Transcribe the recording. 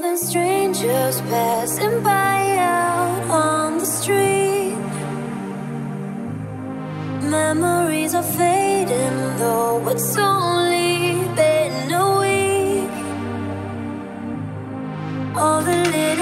than strangers passing by out on the street. Memories are fading, though it's only been a week. All the little